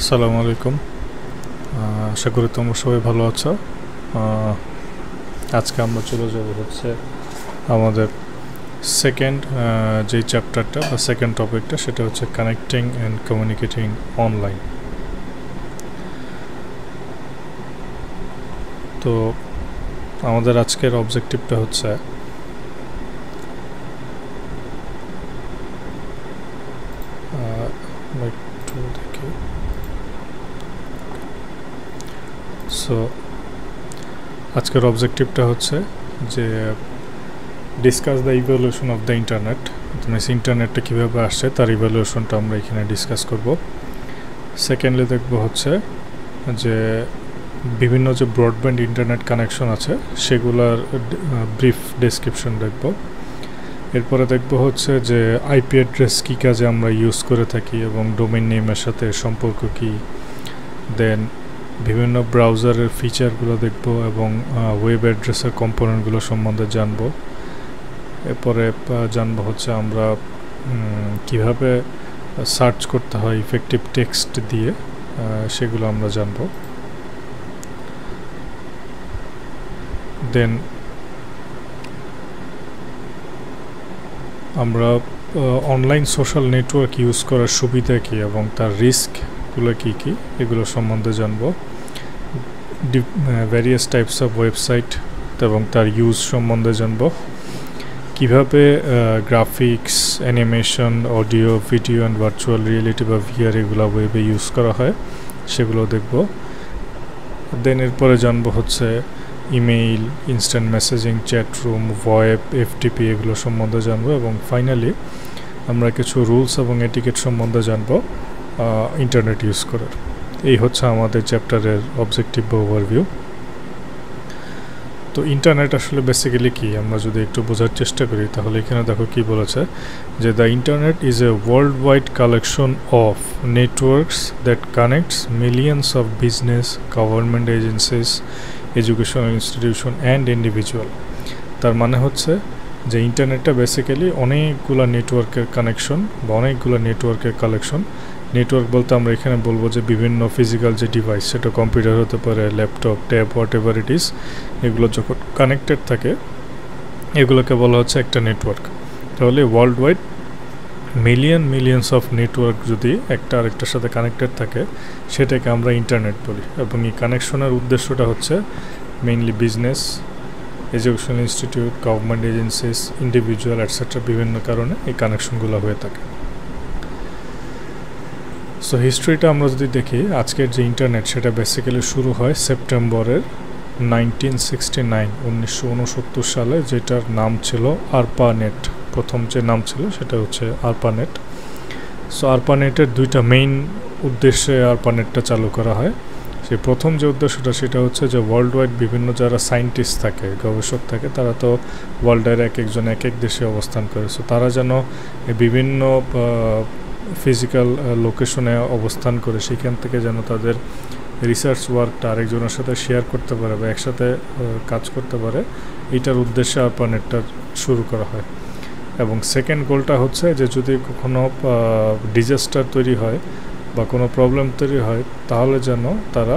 আসসালামু আলাইকুম। আশা করি তোমরা সবাই ভালো আছো। আজকে আমরা চলে যাব হচ্ছে আমাদের সেকেন্ড যেই চ্যাপ্টারটা বা সেকেন্ড টপিকটা সেটা হচ্ছে কানেক্টিং অ্যান্ড কমিউনিকেটিং অনলাইন তো আমাদের আজকের অবজেক্টিভটা হচ্ছে একটু দেখি সো আজকের অবজেক্টিভটা হচ্ছে যে discuss the evaluation of the internet means ইন্টারনেটটা কীভাবে আসছে তার ইভ্যালুয়েশনটা আমরা এখানে ডিসকাস করব। সেকেন্ডলি দেখব হচ্ছে যে বিভিন্ন যে ব্রডব্যান্ড ইন্টারনেট কানেকশন আছে, সেগুলার ব্রিফ ডেসক্রিপশন দেখব। এরপরে দেখব হচ্ছে যে আইপি অ্যাড্রেস কী কাজে আমরা ইউজ করে থাকি এবং ডোমেন নেমের সাথে সম্পর্ক কী। দেন বিভিন্ন ব্রাউজারের ফিচারগুলো দেখব এবং ওয়েব অ্যাড্রেসের কম্পোনেন্টগুলো সম্বন্ধে জানব। এরপরে জানব হচ্ছে আমরা কীভাবে সার্চ করতে হয় ইফেক্টিভ টেক্সট দিয়ে সেগুলো আমরা জানব। দেন আমরা অনলাইন সোশ্যাল নেটওয়ার্ক ইউজ করার সুবিধা কী এবং তার রিস্কগুলো কী কী? এগুলো সম্বন্ধে জানব। ভ্যারিয়াস টাইপস অফ ওয়েবসাইট এবং তার ইউজ সম্বন্ধে জানব। কীভাবে graphics animation audio video and virtual reality বা ভিআর এগুলো ওয়েবে ইউজ করা হয়, সেগুলো দেখব। দেন এরপরে জানব হচ্ছে email instant messaging chat room VoIP FTP এগুলো সম্বন্ধে জানব এবং ফাইনালি আমরা কিছু রুলস এবং এটিকেট সম্বন্ধে জানব। ইন্টারনেট ইউজ করার এই হচ্ছে আমাদের চ্যাপ্টারের অবজেক্টিভ বা ওভারভিউ তো ইন্টারনেট আসলে বেসিক্যালি কি? আমরা যদি একটু বোঝার চেষ্টা করি, তাহলে এখানে দেখো কি বলেছে যে the internet is a world wide collection of networks that connects millions of business government agencies educational institution and individual তার মানে হচ্ছে যে ইন্টারনেটটা বেসিক্যালি অনেকগুলো নেটওয়ার্কের কানেকশন বা অনেকগুলো নেটওয়ার্কের কালেকশন নেটওয়ার্ক বলতে আমরা এখানে বলব যে বিভিন্ন ফিজিক্যাল যে ডিভাইস সেটা কম্পিউটার হতে পারে laptop tab whatever it is এগুলো যখন কানেক্টেড থাকে, এগুলোকে বলা হচ্ছে একটা নেটওয়ার্ক তাহলে world wide million millions of network যদি একটা আরেকটার সাথে কানেক্টেড থাকে, সেটাকে আমরা ইন্টারনেট বলি। এবং এই কানেকশনের উদ্দেশ্যটা হচ্ছে mainly business educational institute government agencies individual etcetera বিভিন্ন কারণে এই কানেকশনগুলো হয়ে থাকে। সো হিস্ট্রিটা আমরা যদি দেখি, আজকের যে ইন্টারনেট সেটা বেসিক্যালি শুরু হয় সেপ্টেম্বরের নাইনটিন সিক্সটি নাইন উনিশশো উনসত্তর সালে, যেটার নাম ছিল আরপানেট প্রথম যে নাম ছিল, সেটা হচ্ছে আরপানেট সো আরপানেটের দুইটা মেইন উদ্দেশ্যে আরপানেটটা চালু করা হয়। সেই প্রথম যে উদ্দেশ্যটা, সেটা হচ্ছে যে ওয়ার্ল্ড ওয়াইড বিভিন্ন যারা সায়েন্টিস্ট থাকে, গবেষক থাকে, তারা তো ওয়ার্ল্ডের এক একজন, এক এক দেশে অবস্থান করে। সো তারা যেন বিভিন্ন ফিজিক্যাল লোকেশনে অবস্থান করে সেখান থেকে যেন তাদের রিসার্চ ওয়ার্কটা আরেকজনের সাথে শেয়ার করতে পারে বা একসাথে কাজ করতে পারে, এটার উদ্দেশ্যে আরপানেটটা শুরু করা হয়। এবং সেকেন্ড গোলটা হচ্ছে যে যদি কখনো ডিজাস্টার তৈরি হয় বা কোনো প্রবলেম তৈরি হয়, তাহলে যেন তারা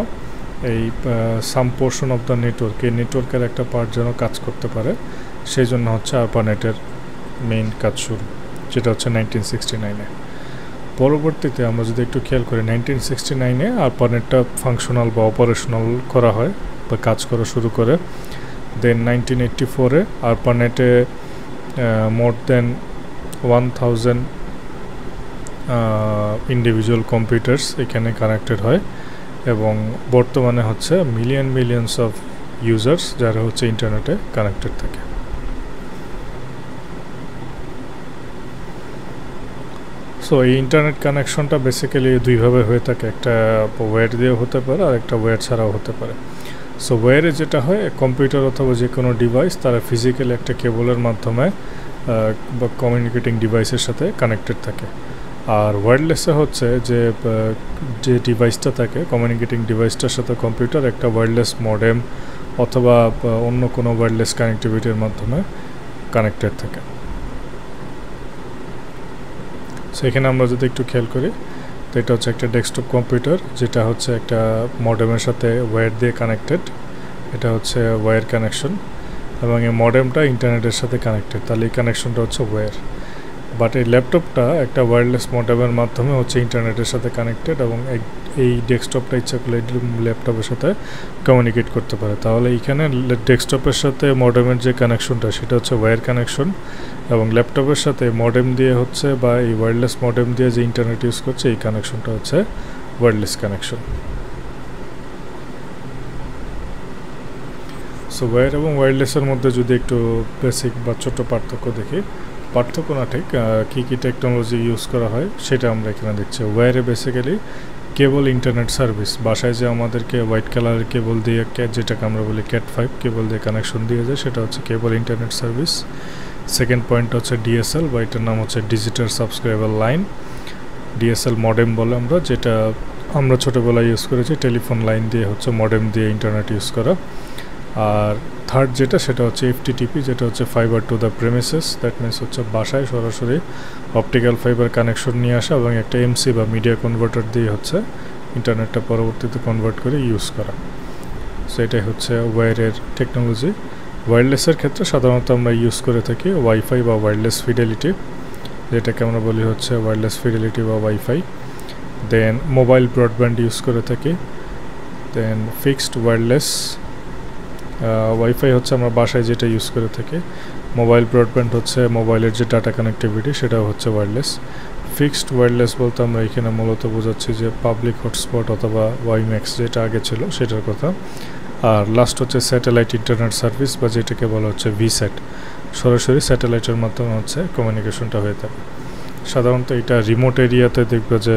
এই some portion of the network এই নেটওয়ার্কের একটা পার্ট যেন কাজ করতে পারে, সেই জন্য হচ্ছে আরপানেটের মেইন কাজ শুরু, যেটা হচ্ছে নাইনটিন সিক্সটি নাইনে পরবর্তীতে আমরা যদি একটু খেয়াল করি নাইনটিন সিক্সটি নাইনে আরপানেটটা ফাংশনাল বা অপারেশনাল করা হয় বা কাজ করা শুরু করে। দেন নাইনটিন এইট্টি ফোরে আরপানেটে more than one thousand individual computers এখানে কানেক্টেড হয় এবং বর্তমানে হচ্ছে মিলিয়ন মিলিয়ন্স অফ ইউজার্স যারা হচ্ছে ইন্টারনেটে কানেক্টেড থাকে। সো এই ইন্টারনেট কানেকশনটা বেসিক্যালি দুইভাবে হয়ে থাকে। একটা ওয়্যার দিয়ে হতে পারে, আর একটা ওয়্যার ছাড়াও হতে পারে। সো ওয়্যারে যেটা হয় কম্পিউটার অথবা যে কোনো ডিভাইস তারা ফিজিক্যালি একটা কেবলের মাধ্যমে বা কমিউনিকেটিং ডিভাইসের সাথে কানেক্টেড থাকে। আর ওয়্যারলেসে হচ্ছে যে যে ডিভাইসটা থাকে কমিউনিকেটিং ডিভাইসটার সাথে কম্পিউটার একটা ওয়্যারলেস মডেম অথবা অন্য কোনো ওয়্যারলেস কানেক্টিভিটির মাধ্যমে কানেক্টেড থাকে। সো এখানে আমরা যদি একটু খেয়াল করি, তো এটা হচ্ছে একটা ডেস্কটপ কম্পিউটার যেটা হচ্ছে একটা মডেমের সাথে ওয়্যার দিয়ে কানেক্টেড এটা হচ্ছে ওয়্যার কানেকশন এবং এই মডেমটা ইন্টারনেটের সাথে কানেক্টেড তাহলে এই কানেকশনটা হচ্ছে ওয়্যার বাট এই ল্যাপটপটা একটা ওয়্যারলেস মডেমের মাধ্যমে হচ্ছে ইন্টারনেটের সাথে কানেক্টেড এবং এই ডেস্কটপটা ইচ্ছা করলে ল্যাপটপের সাথে কমিউনিকেট করতে পারে। তাহলে এইখানে ডেস্কটপের সাথে মডেমের যে কানেকশনটা সেটা হচ্ছে ওয়্যার কানেকশন এবং ল্যাপটপের সাথে মডেম দিয়ে হচ্ছে বা এই ওয়্যারলেস মডেম দিয়ে যে ইন্টারনেট ইউজ করছে, এই কানেকশনটা হচ্ছে ওয়্যারলেস কানেকশন সো ওয়্যার এবং ওয়্যারলেসের মধ্যে যদি একটু বেসিক বা ছোট্ট পার্থক্য দেখি পার্থক্য ঠিক কী কী টেকনোলজি ইউজ করা হয় সেটা আমরা এখানে দেখছি। ওয়্যারে বেসিক্যালি কেবল ইন্টারনেট সার্ভিস বাসায় যে আমাদেরকে হোয়াইট কালারের কেবল দিয়ে যেটাকে আমরা বলি ক্যাট ফাইভ কেবল দিয়ে কানেকশন দিয়ে যায়, সেটা হচ্ছে cable internet service second point হচ্ছে ডিএসএল বা এটার নাম হচ্ছে digital subscriber line DSL modem বলে আমরা, যেটা আমরা ছোটোবেলায় ইউজ করেছি টেলিফোন লাইন দিয়ে হচ্ছে মডেম দিয়ে ইন্টারনেট ইউজ করা। আর থার্ড যেটা, সেটা হচ্ছে এফটিটিপি যেটা হচ্ছে fibre to the premises that means হচ্ছে বাসায় সরাসরি অপটিক্যাল ফাইবার কানেকশন নিয়ে আসা এবং একটা এমসি বা মিডিয়া কনভার্টার দিয়ে হচ্ছে ইন্টারনেটটা পরবর্তীতে কনভার্ট করে ইউজ করা। সো এটাই হচ্ছে ওয়্যারের টেকনোলজি ওয়্যারলেসের ক্ষেত্রে সাধারণত আমরা ইউজ করে থাকি ওয়াইফাই বা ওয়্যারলেস ফিডেলিটি যেটাকে আমরা বলি হচ্ছে ওয়্যারলেস ফিডেলিটি বা WiFi then mobile broadband use করে থাকি। দেন ফিক্সড ওয়্যারলেস ওয়াইফাই হচ্ছে আমরা বাসায় যেটা ইউজ করে থাকি। মোবাইল ব্রডব্যান্ড হচ্ছে মোবাইলের যে ডাটা কানেক্টিভিটি সেটাও হচ্ছে ওয়্যারলেস ফিক্সড ওয়্যারলেস বলতে আমরা এখানে মূলত বোঝাচ্ছি যে পাবলিক হটস্পট অথবা ওয়াইম্যাক্স যেটা আগে ছিল, সেটার কথা। আর লাস্ট হচ্ছে স্যাটেলাইট ইন্টারনেট সার্ভিস বা যেটাকে বলা হচ্ছে ভিস্যাট সরাসরি স্যাটেলাইটের মাধ্যমে হচ্ছে কমিউনিকেশনটা হয়ে থাকে। সাধারণত এটা রিমোট এরিয়াতে দেখবে যে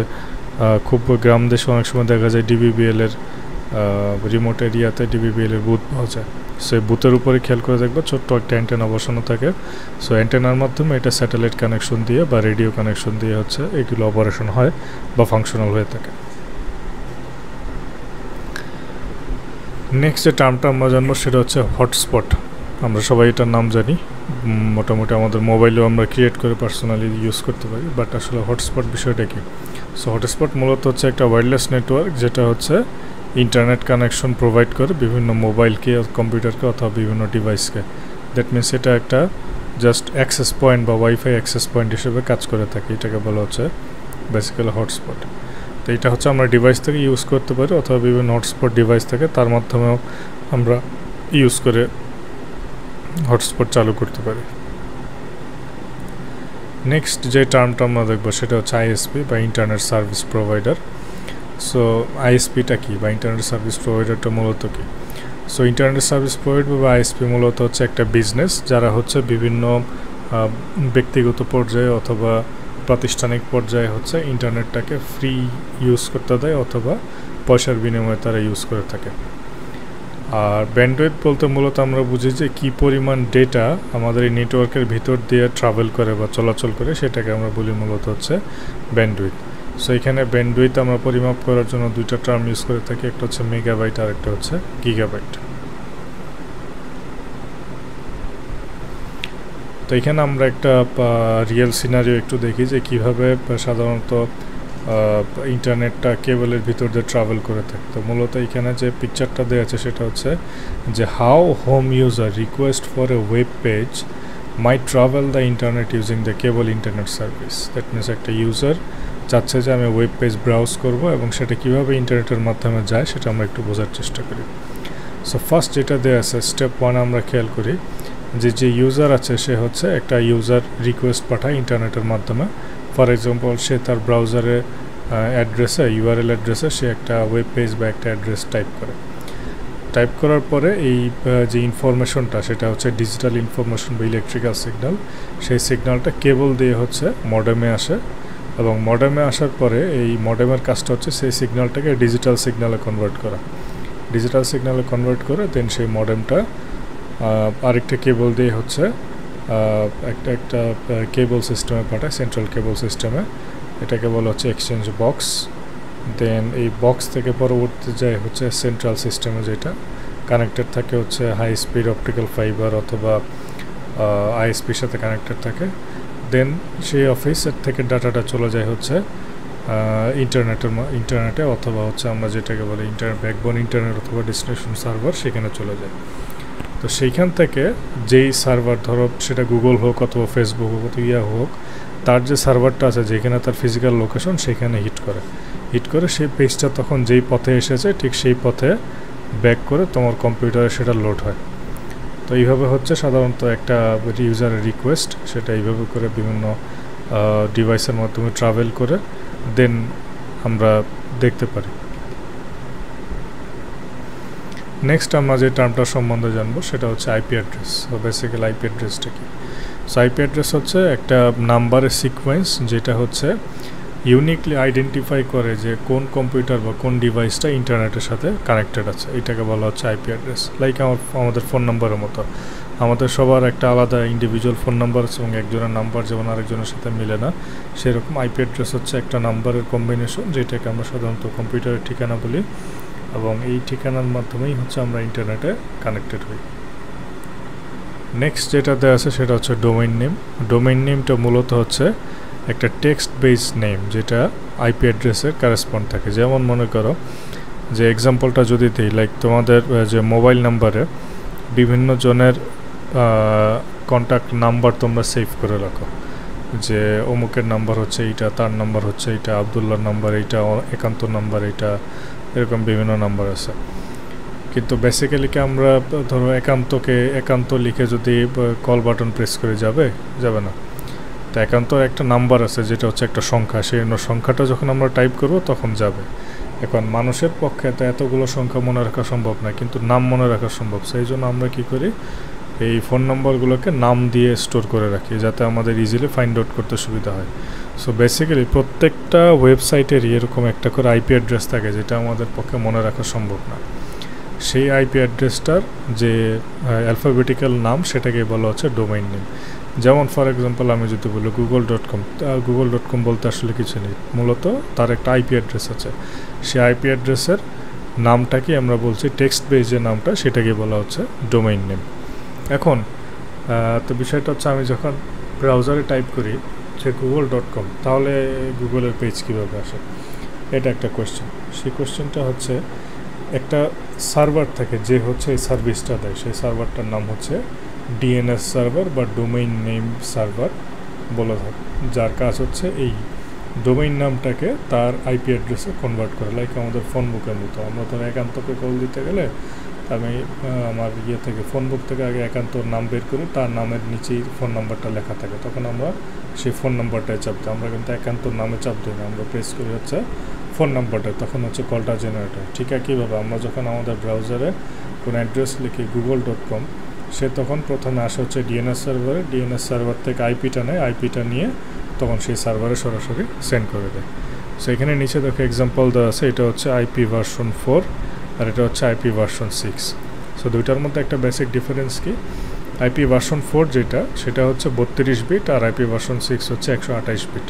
খুব গ্রাম দেশে অনেক সময় দেখা যায় ডিবিবিএলের রিমোট এরিয়াতে ডিবিবিএলের বুথ পাওয়া যায়। সো এই বুথের উপরে খেয়াল করে দেখবে ছোট্ট একটা অ্যান্টেনা বসানো থাকে। সো অ্যান্টেনার মাধ্যমে এটা স্যাটেলাইট কানেকশন দিয়ে বা রেডিও কানেকশন দিয়ে হচ্ছে এগুলো অপারেশন হয় বা ফাংশনাল হয়ে থাকে। নেক্সট যে টার্মটা আমরা জানব সেটা হচ্ছে হটস্পট আমরা সবাই এটার নাম জানি। মোটামুটি আমাদের মোবাইলেও আমরা ক্রিয়েট করে পার্সোনালি ইউজ করতে পারি। বাট আসলে হটস্পট বিষয়টা কি? সো হটস্পট মূলত হচ্ছে একটা ওয়্যারলেস নেটওয়ার্ক যেটা হচ্ছে ইন্টারনেট কানেকশন প্রোভাইড করে বিভিন্ন মোবাইলকে কম্পিউটারকে অথবা বিভিন্ন ডিভাইসকে দ্যাট মিনস এটা একটা জাস্ট অ্যাক্সেস পয়েন্ট বা ওয়াইফাই অ্যাক্সেস পয়েন্ট হিসেবে কাজ করে থাকে, এটাকে বলা হচ্ছে বেসিক্যালি হটস্পট তো এটা হচ্ছে আমরা ডিভাইস থেকে ইউজ করতে পারি অথবা বিভিন্ন হটস্পট ডিভাইস থেকে, তার মাধ্যমেও আমরা ইউজ করে হটস্পট চালু করতে পারি। নেক্সট যে টার্মটা আমরা দেখব সেটা হচ্ছে আইএসপি বা ইন্টারনেট সার্ভিস প্রোভাইডার সো আইএসপিটা কি? বা ইন্টারনেট সার্ভিস প্রোভাইডারটা মূলত কী? সো ইন্টারনেট সার্ভিস প্রোভাইডার বা আইএসপি মূলত হচ্ছে একটা বিজনেস যারা হচ্ছে বিভিন্ন ব্যক্তিগত পর্যায়ে অথবা প্রাতিষ্ঠানিক পর্যায়ে হচ্ছে ইন্টারনেটটাকে ফ্রি ইউজ করতে দেয় অথবা পয়সার বিনিময়ে তারা ইউজ করে থাকে। আর ব্যান্ডওয়েথ বলতে মূলত আমরা বুঝি যে কী পরিমাণ ডেটা আমাদের এই নেটওয়ার্কের ভিতর দিয়ে ট্রাভেল করে বা চলাচল করে সেটাকে আমরা বলি মূলত হচ্ছে ব্যান্ডউইথ সো এখানে ব্যান্ডউইথ আমরা পরিমাপ করার জন্য দুইটা টার্ম ইউজ করে থাকি। একটা হচ্ছে মেগাবাইট আর একটা হচ্ছে গিগাবাইট তো এখানে আমরা একটা রিয়েল সিনারিও একটু দেখি যে কীভাবে সাধারণত ইন্টারনেটটা কেবলের ভিতর দিয়ে ট্রাভেল করে থাকে। তো মূলত এখানে যে পিকচারটা দেওয়া আছে সেটা হচ্ছে যে how home user request for a web page my travel the internet using the cable internet service that means একটা ইউজার চাচ্ছে যে আমি ওয়েব পেজ ব্রাউজ করব এবং সেটা কীভাবে ইন্টারনেটের মাধ্যমে যায় সেটা আমরা একটু বোঝার চেষ্টা করি। সো ফার্স্ট যেটা দেওয়া আছে স্টেপ ওয়ান আমরা খেয়াল করি যে যে ইউজার আছে, সে হচ্ছে একটা ইউজার রিকোয়েস্ট পাঠায় ইন্টারনেটের মাধ্যমে। ফর এক্সাম্পল সে তার ব্রাউজারে অ্যাড্রেসে ইউআরএল অ্যাড্রেসে সে একটা ওয়েব পেজ বা একটা অ্যাড্রেস টাইপ করে। টাইপ করার পরে এই যে ইনফরমেশনটা সেটা হচ্ছে ডিজিটাল ইনফরমেশন বা ইলেকট্রিক্যাল সিগন্যাল সেই সিগন্যালটা কেবল দিয়ে হচ্ছে মডেমে আসে। এবং মডেমে আসার পরে এই মডেমের কাজটা হচ্ছে সেই সিগন্যালটাকে ডিজিটাল সিগন্যালে কনভার্ট করা। ডিজিটাল সিগন্যালে কনভার্ট করে দেন সেই মডেমটা আরেকটা কেবল দিয়ে হচ্ছে একটা একটা কেবল সিস্টেমে পাঠায় সেন্ট্রাল কেবল সিস্টেমে এটাকে বলা হচ্ছে এক্সচেঞ্জ বক্স দেন এই বক্স থেকে পরবর্তী যায় হচ্ছে সেন্ট্রাল সিস্টেমে যেটা কানেক্টেড থাকে হচ্ছে হাই স্পিড অপটিক্যাল ফাইবার অথবা আইএসপির সাথে কানেক্টেড থাকে। দেন সেই অফিসের থেকে ডাটাটা চলে যায় হচ্ছে ইন্টারনেটের ইন্টারনেটে অথবা হচ্ছে আমরা যেটাকে বলি ইন্টারনেট ব্যাকবোন ইন্টারনেট অথবা ডেস্টিনেশন সার্ভার সেখানে চলে যায়। তো সেইখান থেকে যেই সার্ভার ধরো সেটা গুগল হোক অথবা ফেসবুক হোক অথবা ইয়া হোক, তার যে সার্ভারটা আছে যেখানে তার ফিজিক্যাল লোকেশন সেখানে হিট করে। হিট করে সেই পেজটা তখন যেই পথে এসেছে ঠিক সেই পথে ব্যাক করে তোমার কম্পিউটারে সেটা লোড হয়। তো এইভাবে হচ্ছে সাধারণত একটা ইউজারের রিকোয়েস্ট সেটা এইভাবে করে বিভিন্ন ডিভাইসের মাধ্যমে ট্রাভেল করে দেন আমরা দেখতে পারি। নেক্সট আমরা যে টার্মটা সম্বন্ধে জানব, সেটা হচ্ছে আইপি অ্যাড্রেস বেসিক্যালি আইপি অ্যাড্রেসটা কি? সো আইপি অ্যাড্রেস হচ্ছে একটা নাম্বারের সিকোয়েন্স যেটা হচ্ছে ইউনিকলি আইডেন্টিফাই করে যে কোন কম্পিউটার বা কোন ডিভাইসটা ইন্টারনেটের সাথে কানেক্টেড আছে। এটাকে বলা হচ্ছে আইপি অ্যাড্রেস লাইক আমার, আমাদের ফোন নাম্বারের মতো। আমাদের সবার একটা আলাদা ইন্ডিভিজুয়াল ফোন নাম্বার আছে এবং একজনের নাম্বার যেমন আরেকজনের সাথে মিলে না, সেরকম আইপি অ্যাড্রেস হচ্ছে একটা নাম্বারের কম্বিনেশন যেটাকে আমরা সাধারণত কম্পিউটারের ঠিকানা বলি এবং এই ঠিকানার মাধ্যমেই হচ্ছে আমরা ইন্টারনেটে কানেক্টেড হই। নেক্সট যেটাতে আছে সেটা হচ্ছে ডোমেইন নেম ডোমেইন নেমটা মূলত হচ্ছে একটা টেক্সট বেস নেম যেটা আইপি অ্যাড্রেসের কারেসপন্ড থাকে। যেমন মনে করো যে এক্সাম্পলটা যদি দিই লাইক তোমাদের যে মোবাইল নাম্বারে বিভিন্ন জনের কন্ট্যাক্ট নাম্বার তোমরা সেভ করে রাখো। যে অমুকের নাম্বার হচ্ছে এইটা, তার নাম্বার হচ্ছে এইটা, আবদুল্লার নাম্বার এইটা একান্ত নাম্বার এইটা, এরকম বিভিন্ন নাম্বার আছে। কিন্তু বেসিক্যালি কি আমরা ধরো একান্তকে, একান্ত লিখে যদি কল বাটন প্রেস করে যাবে যাবে না। তো একান্তর একটা নাম্বার আছে, যেটা হচ্ছে একটা সংখ্যা। সেই সংখ্যাটা যখন আমরা টাইপ করব, তখন যাবে। এখন মানুষের পক্ষে তো এতগুলো সংখ্যা মনে রাখা সম্ভব না, কিন্তু নাম মনে রাখা সম্ভব। সেই জন্য আমরা কি করি, এই ফোন নম্বরগুলোকে নাম দিয়ে স্টোর করে রাখি, যাতে আমাদের ইজিলি ফাইন্ড আউট করতে সুবিধা হয়। সো বেসিক্যালি প্রত্যেকটা ওয়েবসাইটেরই এরকম একটা করে আইপি অ্যাড্রেস থাকে, যেটা আমাদের পক্ষে মনে রাখা সম্ভব না। সেই আইপি অ্যাড্রেসটার যে অ্যালফাবেটিক্যাল নাম সেটাকে বলা হচ্ছে ডোমেইন নেম যেমন ফর এক্সাম্পল আমি যদি বলি Google dot com Google dot com বলতে আসলে কিছু নেই। মূলত তার একটা আইপি অ্যাড্রেস আছে। সেই আইপি অ্যাড্রেসের নামটাকে আমরা বলছি টেক্সট বেস যে নামটা, সেটাকে বলা হচ্ছে ডোমেইন নেম এখন তো বিষয়টা হচ্ছে আমি যখন ব্রাউজারে টাইপ করি যে গুগল ডট কম তাহলে গুগলের পেজ কীভাবে আসে? এটা একটা কোয়েশ্চেন সেই কোয়েশ্চেনটা হচ্ছে, একটা সার্ভার থাকে যে হচ্ছে এই সার্ভিসটা দেয়, সেই সার্ভারটার নাম হচ্ছে ডিএনএস সার্ভার বা ডোমেইন নেম সার্ভার বলা হয়। যার কাজ হচ্ছে এই ডোমেইন নামটাকে তার আইপি অ্যাড্রেসে কনভার্ট করে। লাইক আমাদের ফোন বুকের মতো। আমরা ধরো একান্তকে কল দিতে গেলে আমি আমার ইয়ে থেকে ফোন বুক থেকে আগে একান্তর নাম বের করি তার নামের নিচেই ফোন নাম্বারটা লেখা থাকে। তখন আমরা সেই ফোন নাম্বারটায় চাপ দিই। আমরা কিন্তু একান্তর নামে চাপ দিই না। আমরা প্রেস করি হচ্ছে ফোন নাম্বারটা তখন হচ্ছে কলটা জেনারেট হয়। ঠিক একইভাবে আমরা যখন আমাদের ব্রাউজারে কোনো অ্যাড্রেস লিখি গুগল ডট কম সে তখন প্রথমে আসে হচ্ছে ডিএনএস সার্ভারে ডিএনএস সার্ভার থেকে আইপিটা নেয়। আইপিটা নিয়ে তখন সেই সার্ভারে সরাসরি সেন্ড করে দেয়। সো এখানে নিচে দেখো এক্সাম্পল দেওয়া আছে। এটা হচ্ছে আইপি ভার্সন ফোর আর এটা হচ্ছে আইপি ভার্সন সিক্স সো দুইটার মধ্যে একটা বেসিক ডিফারেন্স কি? আইপি ভার্সন ফোর যেটা, সেটা হচ্ছে বত্রিশ বিট আর আইপি ভার্সন সিক্স হচ্ছে একশো আঠাইশ বিট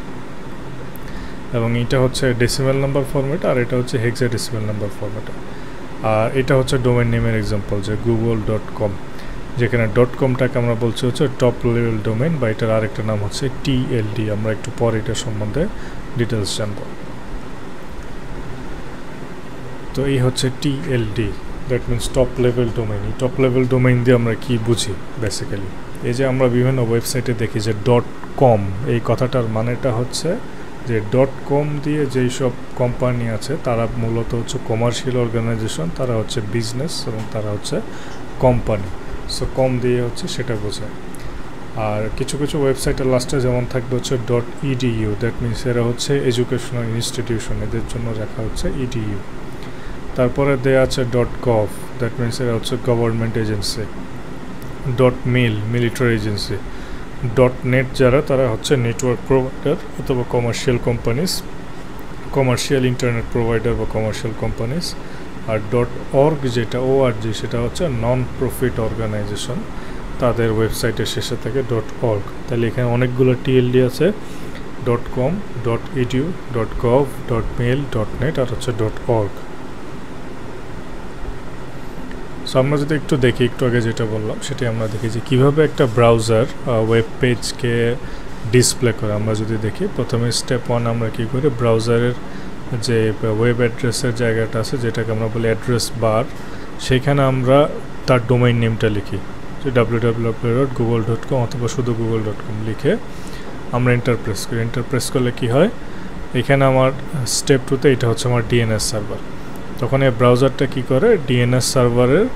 এবং এটা হচ্ছে ডেসিমেল নাম্বার ফরম্যাট আর এটা হচ্ছে হেক্সা ডেসিমেল নাম্বার ফরম্যাট আর এটা হচ্ছে ডোমেন নেমের এক্সাম্পল যে গুগল ডট কম যেখানে. ডট কমটাকে আমরা বলছি হচ্ছে টপ লেভেল ডোমেন বা এটার আরেকটা নাম হচ্ছে টিএলডি আমরা একটু পরে এটা সম্বন্ধে ডিটেলস জানব। তো এই হচ্ছে TLD that means top level domain এই টপ লেভেল ডোমেন দিয়ে আমরা কি বুঝি বেসিক্যালি এই যে আমরা বিভিন্ন ওয়েবসাইটে দেখি যে. ডট কম এই কথাটার মানেটা হচ্ছে যে. ডট কম দিয়ে যেই সব কোম্পানি আছে, তারা মূলত হচ্ছে কমার্শিয়াল অর্গানাইজেশন তারা হচ্ছে বিজনেস এবং তারা হচ্ছে কোম্পানি সো কম দিয়ে হচ্ছে সেটা বোঝায়। আর কিছু কিছু ওয়েবসাইটের লাস্টে যেমন থাকবে হচ্ছে ডট ইডিইউ দ্যাট মিনস এরা হচ্ছে এডুকেশনাল ইনস্টিটিউশন এদের জন্য রাখা হচ্ছে ইডিইউ তারপরে দেয়া আছে ডট গভ দ্যাট মিনস এরা হচ্ছে government agency dot mil military agency dot net যারা, তারা হচ্ছে নেটওয়ার্ক প্রোভাইডার অথবা commercial companies commercial internet provider বা কমার্শিয়াল কোম্পানিজ আর ডট অর্গ যেটা ও আর জি সেটা হচ্ছে নন প্রফিট অর্গানাইজেশন তাদের ওয়েবসাইটের শেষে থাকে ডট অর্গ তাহলে এখানে অনেকগুলো টিএলডি আছে dot com dot edu dot gov dot mil dot net আর হচ্ছে ডট অর্গ সো আমরা যদি একটু দেখি, একটু আগে যেটা বললাম, সেটাই আমরা দেখি যে কীভাবে একটা ব্রাউজার ওয়েব পেজকে ডিসপ্লে করে। আমরা যদি দেখি, প্রথমে স্টেপ ওয়ান আমরা কী করি? ব্রাউজারের যে ওয়েব অ্যাড্রেসের জায়গাটা আছে, যেটাকে আমরা বলি অ্যাড্রেস বার সেখানে আমরা তার ডোমাইন নেমটা লিখি। যে W W dot Google dot com অথবা শুধু গুগল ডট কম লিখে আমরা এন্টার প্রেস করি। এন্টার প্রেস করলে কী হয়? এখানে আমার স্টেপ টুতে এটা হচ্ছে আমার ডিএনএস সার্ভার তখন এই ব্রাউজারটা কী করে? ডিএনএস সার্ভারের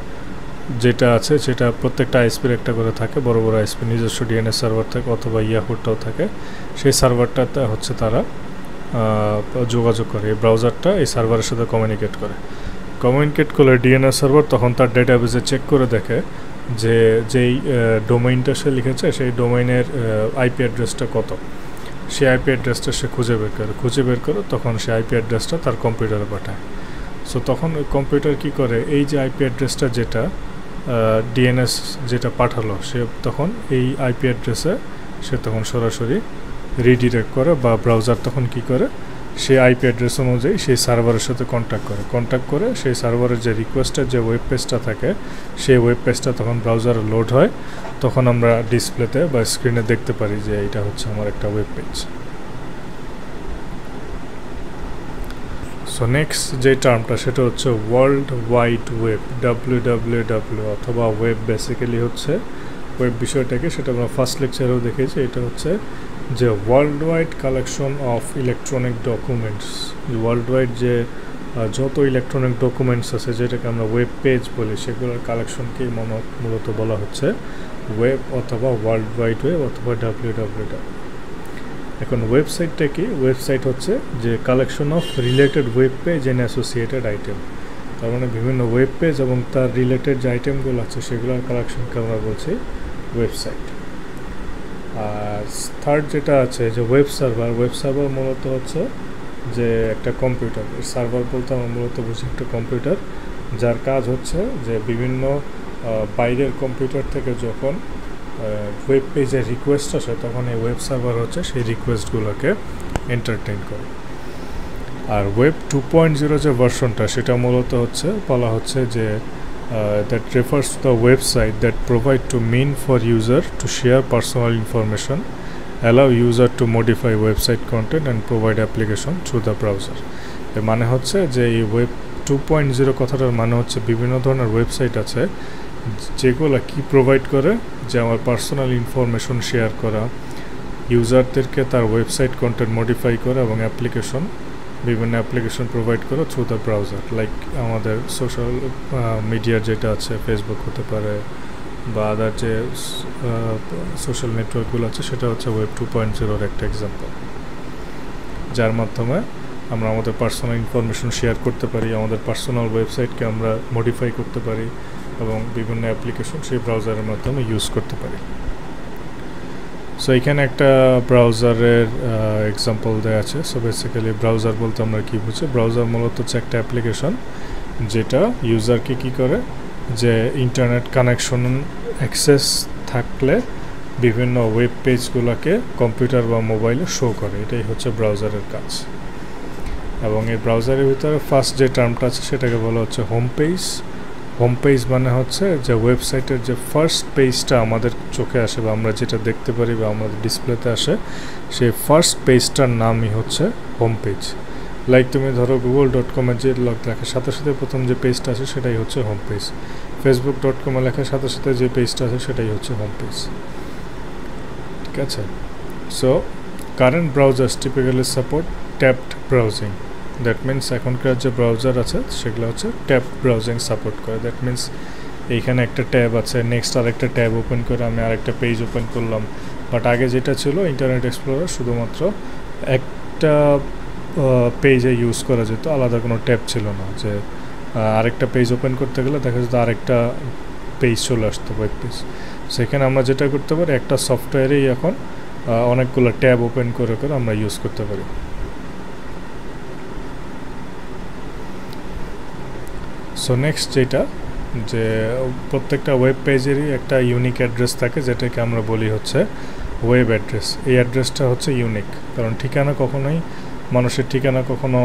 যেটা আছে, সেটা প্রত্যেকটা আইএসপির একটা করে থাকে। বড় বড় আইএসপি নিজস্ব ডিএনএস সার্ভার থাকে অথবা ইয়াহুরটাও থাকে। সেই সার্ভারটাতে হচ্ছে তারা যোগাযোগ করে, এই ব্রাউজারটা এই সার্ভারের সাথে কমিউনিকেট করে। কমিউনিকেট করলে ডিএনএস সার্ভার তখন তার ডেটাবেসে চেক করে দেখে যে, যেই ডোমাইনটা সে লিখেছে, সেই ডোমাইনের আইপি অ্যাড্রেসটা কত। সেই আইপি অ্যাড্রেসটা সে খুঁজে বের করে। খুঁজে বের করে তখন সে আইপি অ্যাড্রেসটা তার কম্পিউটারে পাঠায়। সো তখন কম্পিউটার কী করে, এই যে আইপি অ্যাড্রেসটা যেটা ডিএনএস যেটা পাঠালো, সে তখন এই আইপি অ্যাড্রেসে সে তখন সরাসরি রিডিরেক্ট করে বা ব্রাউজার তখন কি করে? সেই আইপি অ্যাড্রেস অনুযায়ী সেই সার্ভারের সাথে কন্ট্যাক্ট করে। কন্ট্যাক্ট করে সেই সার্ভারের যে রিকোয়েস্টের যে ওয়েব পেজটা থাকে, সেই ওয়েব পেজটা তখন ব্রাউজারে লোড হয়। তখন আমরা ডিসপ্লেতে বা স্ক্রিনে দেখতে পারি যে এটা হচ্ছে আমার একটা ওয়েব পেজ সো নেক্সট যে টার্মটা সেটা হচ্ছে world wide web W W W অথবা ওয়েব বেসিক্যালি হচ্ছে ওয়েব বিষয়টাকে, সেটা আমরা ফার্স্ট লেকচারেও দেখেছি, এটা হচ্ছে যে world wide collection of electronic documents world wide যে যত ইলেকট্রনিক ডকুমেন্টস আছে, যেটাকে আমরা ওয়েব পেজ বলি, সেগুলোর কালেকশনকেই মূলত বলা হচ্ছে ওয়েব অথবা ওয়ার্ল্ড ওয়াইড ওয়েব অথবা ডাব্লিউ ডাব্লিউ ডাব্লিউ এখন ওয়েবসাইটটা কি? ওয়েবসাইট হচ্ছে যে collection of related web page and associated item তার মানে বিভিন্ন ওয়েব পেজ এবং তার রিলেটেড যে আইটেমগুলো আছে, সেগুলোর কালেকশনকে আমরা বলছি ওয়েবসাইট আর থার্ড যেটা আছে, যে ওয়েব সার্ভার ওয়েব সার্ভার মূলত হচ্ছে যে একটা কম্পিউটার সার্ভার বলতে আমরা মূলত বুঝি একটা কম্পিউটার যার কাজ হচ্ছে যে বিভিন্ন বাইরের কম্পিউটার থেকে যখন ওয়েব পেজের রিকোয়েস্ট আসে, তখন এই ওয়েব সার্ভার হচ্ছে সেই রিকোয়েস্টগুলোকে এন্টারটেইন করে। আর ওয়েব টু পয়েন্ট জিরো যে ভার্সনটা সেটা মূলত হচ্ছে, বলা হচ্ছে যে that refers to the website that provide to mean for user to share personal information allow user to modify website content and provide application through the browser এর মানে হচ্ছে যে এই ওয়েব টু পয়েন্ট জিরো কথাটার মানে হচ্ছে বিভিন্ন ধরনের ওয়েবসাইট আছে যেগুলো কি প্রোভাইড করে, যে আমার পার্সোনাল ইনফরমেশন শেয়ার করা ইউজারদেরকে তার ওয়েবসাইট কন্টেন্ট মডিফাই করা এবং অ্যাপ্লিকেশন বিভিন্ন অ্যাপ্লিকেশন প্রোভাইড করো থ্রু দ্য ব্রাউজার লাইক আমাদের সোশ্যাল মিডিয়ার যেটা আছে ফেসবুক হতে পারে বা আদার যে সোশ্যাল নেটওয়ার্কগুলো আছে, সেটা হচ্ছে ওয়েব টু পয়েন্ট জিরোর একটা এক্সাম্পল যার মাধ্যমে আমরা আমাদের পার্সোনাল ইনফরমেশন শেয়ার করতে পারি, আমাদের পার্সোনাল ওয়েবসাইটকে আমরা মডিফাই করতে পারি এবং বিভিন্ন অ্যাপ্লিকেশন সেই ব্রাউজারের মাধ্যমে ইউজ করতে পারি। সো এখানে একটা ব্রাউজারের এক্সাম্পল দেওয়া আছে। সো বেসিক্যালি ব্রাউজার বলতে আমরা কী বুঝি? ব্রাউজার মূলত হচ্ছে একটা অ্যাপ্লিকেশন যেটা ইউজারকে কি করে? যে ইন্টারনেট কানেকশন অ্যাক্সেস থাকলে বিভিন্ন ওয়েব পেজগুলোকে কম্পিউটার বা মোবাইলে শো করে। এটাই হচ্ছে ব্রাউজারের কাজ। এবং এই ব্রাউজারের ভিতরে ফার্স্ট যে টার্মটা আছে, সেটাকে বলা হচ্ছে হোম পেজ হোম পেজ মানে হচ্ছে যে ওয়েবসাইটের যে ফার্স্ট পেজটা আমাদের চোখে আসে বা আমরা যেটা দেখতে পারি বা আমাদের ডিসপ্লেতে আসে, সেই ফার্স্ট পেজটার নামই হচ্ছে হোম পেজ লাইক তুমি ধরো গুগল ডট কমের যে লগ লেখার সাথে সাথে প্রথম যে পেজটা আছে সেটাই হচ্ছে হোম পেজ ফেসবুক ডট কমে লেখার সাথে সাথে যে পেজটা আছে সেটাই হচ্ছে হোম পেজ ঠিক আছে? So current browsers typically support tapped browsing that means এখনকার যে ব্রাউজার আছে, সেগুলো হচ্ছে ট্যাপ ব্রাউজিং সাপোর্ট করে। দ্যাট মিন্স এইখানে একটা ট্যাব আছে নেক্সট আরেকটা ট্যাব ওপেন করে আমি আরেকটা পেজ ওপেন করলাম। বাট আগে যেটা ছিল ইন্টারনেট এক্সপ্লোরার শুধুমাত্র একটা পেজে ইউজ করা যেত, আলাদা কোনো ট্যাব ছিল না যে আরেকটা পেজ ওপেন করতে গেলে দেখা যেত আরেকটা পেজ চলে আসতো ওয়েব পেজ সেখানে আমরা যেটা করতে পারি, একটা সফটওয়্যারেই এখন অনেকগুলো ট্যাব ওপেন করে করে আমরা ইউজ করতে পারি। সো নেক্সট যেটা যে প্রত্যেকটা ওয়েব পেজেরই একটা ইউনিক অ্যাড্রেস থাকে, যেটাকে আমরা বলি হচ্ছে ওয়েব অ্যাড্রেস এই অ্যাড্রেসটা হচ্ছে ইউনিক কারণ ঠিকানা কখনোই মানুষের ঠিকানা কখনো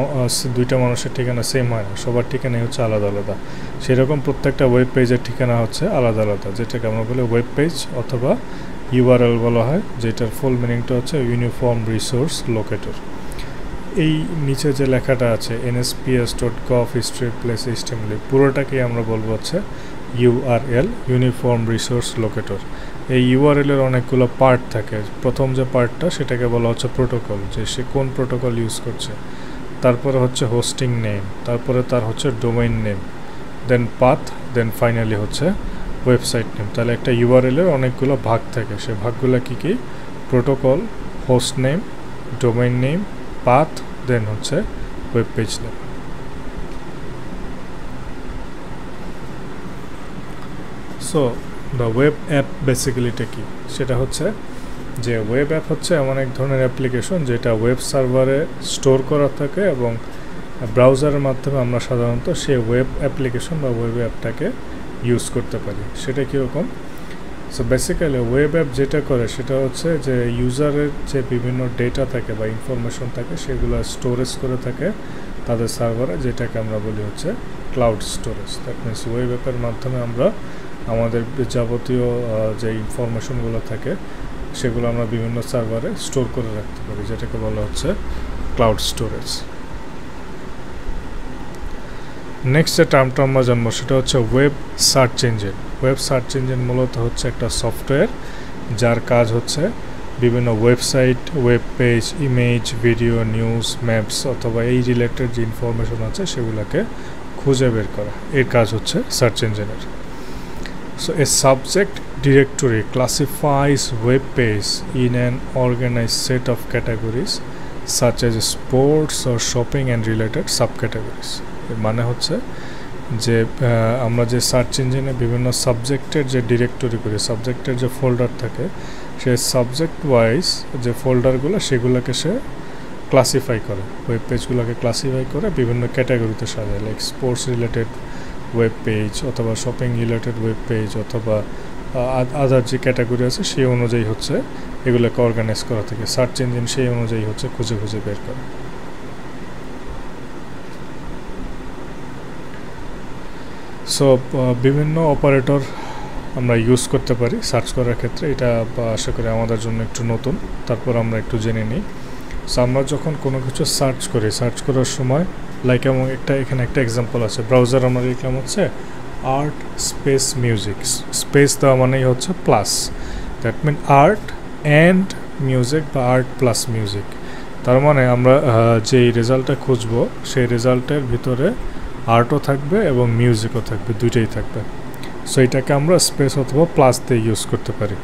দুইটা মানুষের ঠিকানা সেম হয় না, সবার ঠিকানাই হচ্ছে আলাদা আলাদা। সেরকম প্রত্যেকটা ওয়েব পেজের ঠিকানা হচ্ছে আলাদা আলাদা, যেটাকে আমরা বলি ওয়েব পেজ অথবা ইউআরএল বলা হয়, যেটার ফুল মিনিংটা হচ্ছে ইউনিফর্ম রিসোর্স লোকেটর এই নিচে যে লেখাটা আছে NSPS dot gov history place HTML পুরোটাকেই আমরা বলব হচ্ছে ইউআরএল ইউনিফর্ম রিসোর্স লোকেটর এই ইউআরএলের অনেকগুলো পার্ট থাকে। প্রথম যে পার্টটা সেটাকে বলা হচ্ছে প্রোটোকল যে সে কোন প্রোটোকল ইউজ করছে। তারপরে হচ্ছে হোস্টিং নেম তারপরে তার হচ্ছে domain name then path then finally হচ্ছে ওয়েবসাইট নেম তাহলে একটা ইউআরএলের অনেকগুলো ভাগ থাকে। সে ভাগগুলো কী কী? Protocol host name domain name path then হচ্ছে web page name so the web app বেসিক্যালিটা কি? সেটা হচ্ছে যে ওয়েব অ্যাপ হচ্ছে এমন এক ধরনের অ্যাপ্লিকেশন যেটা ওয়েব সার্ভারে স্টোর করা থাকে এবং ব্রাউজারের মাধ্যমে আমরা সাধারণত সেই ওয়েব অ্যাপ্লিকেশন বা ওয়েব অ্যাপটাকে ইউজ করতে পারি। সেটা কীরকম? সো বেসিক্যালি ওয়েব অ্যাপ যেটা করে, সেটা হচ্ছে যে ইউজারের যে বিভিন্ন ডেটা থাকে বা ইনফরমেশন থাকে, সেগুলো স্টোরেজ করে থাকে তাদের সার্ভারে যেটাকে আমরা বলি হচ্ছে cloud storage that means web অ্যাপের মাধ্যমে আমরা আমাদের যাবতীয় যে ইনফরমেশনগুলো থাকে, সেগুলো আমরা বিভিন্ন সার্ভারে স্টোর করে রাখতে পারি, যেটাকে বলা হচ্ছে ক্লাউড স্টোরেজ নেক্সট যে টার্মটা আমরা জানব, সেটা হচ্ছে web search engine web search engine মূলত হচ্ছে একটা সফটওয়্যার যার কাজ হচ্ছে বিভিন্ন website web page image video news maps অথবা এই রিলেটেড যে ইনফরমেশন আছে সেগুলোকে খুঁজে বের করা এর কাজ হচ্ছে সার্চ ইঞ্জিনের so So, a subject directory classifies web page in an organized set of categories such as sports or shopping and related subcategories. মানে হচ্ছে যে আমরা যে সার্চ ইঞ্জিনে বিভিন্ন সাবজেক্টের যে ডিরেক্টরি করি সাবজেক্টের যে ফোল্ডার থাকে, সেই সাবজেক্ট ওয়াইজ যে ফোল্ডারগুলো সেগুলোকে সে ক্লাসিফাই করে। ওয়েব পেজগুলোকে ক্লাসিফাই করে বিভিন্ন ক্যাটাগরিতে সাজায় like sports related web page অথবা শপিং রিলেটেড ওয়েব পেজ অথবা আদার যে ক্যাটাগরি আছে, সেই অনুযায়ী হচ্ছে এগুলোকে অর্গানাইজ করা থাকে। সার্চ ইঞ্জিন সেই অনুযায়ী হচ্ছে খুঁজে খুঁজে বের করে। সো বিভিন্ন অপারেটর আমরা ইউজ করতে পারি সার্চ করার ক্ষেত্রে। এটা আশা করি আমাদের জন্য একটু নতুন। তারপর আমরা একটু জেনে নিই। সো আমরা যখন কোনো কিছু সার্চ করি সার্চ করার সময় লাইক এমন একটা, এখানে একটা এক্সাম্পল আছে। ব্রাউজার আমরা লিখলাম হচ্ছে আর্ট স্পেস মিউজিক স্পেস দেওয়া মানেই হচ্ছে plus that mean art and music বা আর্ট প্লাস মিউজিক তার মানে আমরা যেই রেজাল্টটা খুঁজবো, সেই রেজাল্টের ভিতরে আর্টও থাকবে এবং মিউজিকও থাকবে, দুইটাই থাকবে। সো এটাকে আমরা স্পেস অথবা প্লাস দিয়ে ইউজ করতে পারি।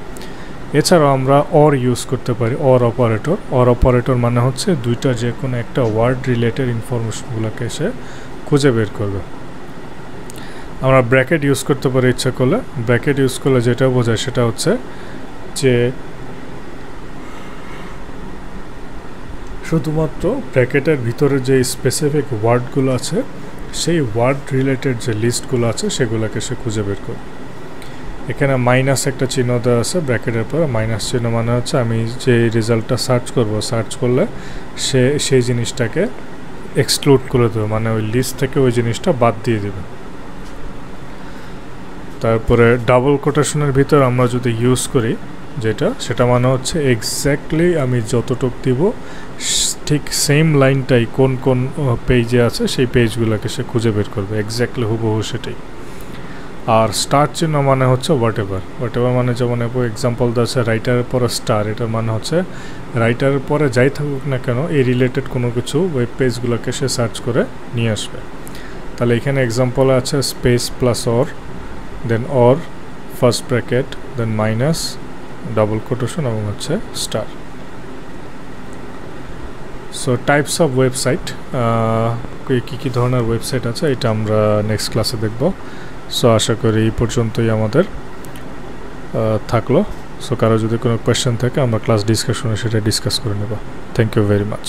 এছাড়াও আমরা অর ইউজ করতে পারি অর অপারেটর অর অপারেটর মানে হচ্ছে দুইটা যে কোনো একটা ওয়ার্ড রিলেটেড ইনফরমেশনগুলোকে সে খুঁজে বের করবে। আমরা ব্র্যাকেট ইউজ করতে পারি ইচ্ছা করলে। ব্র্যাকেট ইউজ করলে যেটা বোঝায় সেটা হচ্ছে যে শুধুমাত্র ব্র্যাকেটের ভিতরে যে স্পেসিফিক ওয়ার্ডগুলো আছে সেই ওয়ার্ড রিলেটেড যে লিস্টগুলো আছে, সেগুলোকে সে খুঁজে বের করবে। এখানে মাইনাস একটা চিহ্ন দেওয়া আছে, ব্র্যাকেটের পর মাইনাস চিহ্ন মানে হচ্ছে আমি যে রেজাল্টটা সার্চ করব সার্চ করলে সে, সেই জিনিসটাকে এক্সক্লুড করে দেবে মানে ওই লিস্ট থেকে ওই জিনিসটা বাদ দিয়ে দেবে। তারপরে ডাবল কোটেশনের ভিতর আমরা যদি ইউজ করি যেটা, সেটা মানে হচ্ছে এক্স্যাক্টলি আমি যতটুক দিব ঠিক সেম লাইনটাই কোন কোন পেজে আছে, সেই পেজগুলোকে সে খুঁজে বের করবে এক্স্যাক্টলি হুবহু সেটাই। আর স্টার চিহ্ন মানে হচ্ছে হোয়াট এভার হোয়াট এভার মানে যেমন এক্সাম্পল আছে রাইটারের পরে স্টার এটার মানে হচ্ছে রাইটারের পরে যাই থাকুক না কেন, এই রিলেটেড কোনো কিছু ওয়েব পেজগুলোকে সে সার্চ করে নিয়ে আসবে। তাহলে এখানে এক্সাম্পল আছে space plus or then or first bracket then minus double quotation এবং হচ্ছে star so types of website কী কী ধরনের ওয়েবসাইট আছে এটা আমরা নেক্সট ক্লাসে দেখব। সো আশা করি এই পর্যন্তই আমাদের থাকল। সো কারও যদি কোনো কোয়েশ্চেন থাকে, আমরা ক্লাস ডিসকাশনে সেটা ডিসকাস করে নেব। Thank you very much